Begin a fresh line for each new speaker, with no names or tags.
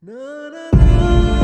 Na, na, na.